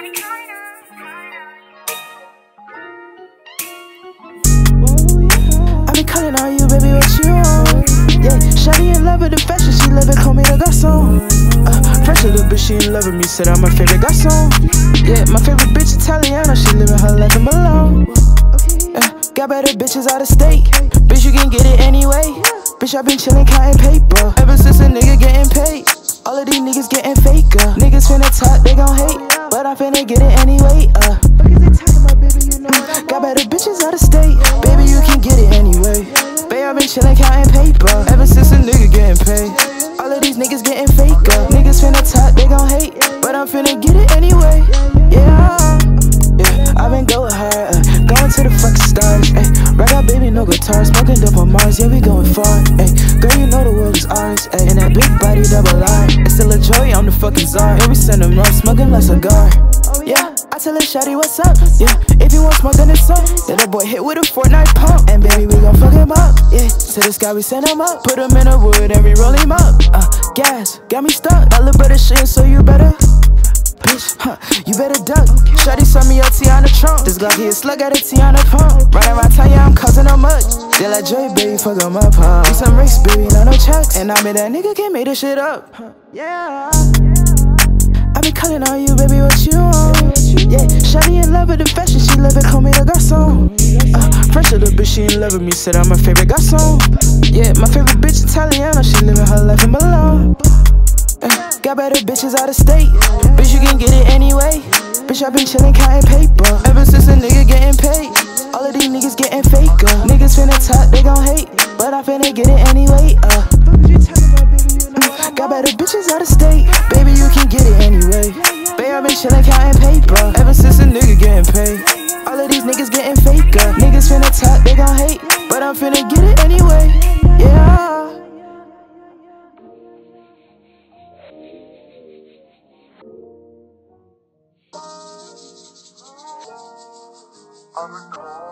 I be calling on you, baby, what you on? Yeah, Shawty in love with the fashion, she love it, Comme des Garçons. Uh, Fresh little bitch, she in love with me, said I'm my favorite garçon. Yeah, my favorite bitch Italiano, she living her life in Milan. Uh, Got better bitches out of state, bitch you can get it anyway. Bitch, I been chillin' counting paper, ever since a nigga getting paid All of these niggas getting faker, niggas finna talk, they gon' hate. I'm finna get it anyway. Uh. Got better bitches out of state. Baby, you can get it anyway. Baby, I been chillin' counting paper ever since a nigga getting paid. All of these niggas getting faker. Niggas finna talk, they gon' hate, but I'm finna get it anyway. Yeah, yeah. I been going hard, uh, going to the fucking stars. Ay. Right out, baby, no guitar, smoking dope on Mars. Yeah, we going far. Ay. Girl, you know the world is ours. Ay. And that big body double R. It's still a joy, Fucking czar. Yeah, we send them up, smoking like cigar. Yeah, I tell her shawty what's up. Yeah, if you want smoke, then it's up. Then the boy hit with a Fortnite pump, and baby we gon' fuck him up. Yeah, to the sky we send him up, put him in the wood and we roll him up. Uh, gas got me stuck. My little brother shit, so you better. Bitch, huh, you better duck. Shawty saw me out Tiana trunk. This Glock here slug at a Tiana pump. Right around town, yeah, I'm causing a much. They like Joy, baby, fuck him up, huh? Need some race, baby, not no checks. And I made that nigga can make this shit up. Yeah. I calling on you, baby, what you want? Yeah, Shawty in love with the fashion, she love it, Comme des Garçons. Uh, fresh little bitch, she in love with me, said I'm my favorite garçon. Yeah, my favorite bitch Italiano, she living her life in Milan. Uh, got better bitches out of state, bitch, you can get it anyway. Bitch, I been chillin' counting paper ever since a nigga getting paid. All of these niggas getting faker. Niggas finna talk, they gon' hate, but I'm finna get it anyway. Uh, Baby, i been chillin' counting paper ever since a nigga getting paid. All of these niggas getting faker. Niggas finna talk, they gon' hate. But I'm finna get it anyway. Yeah. I'm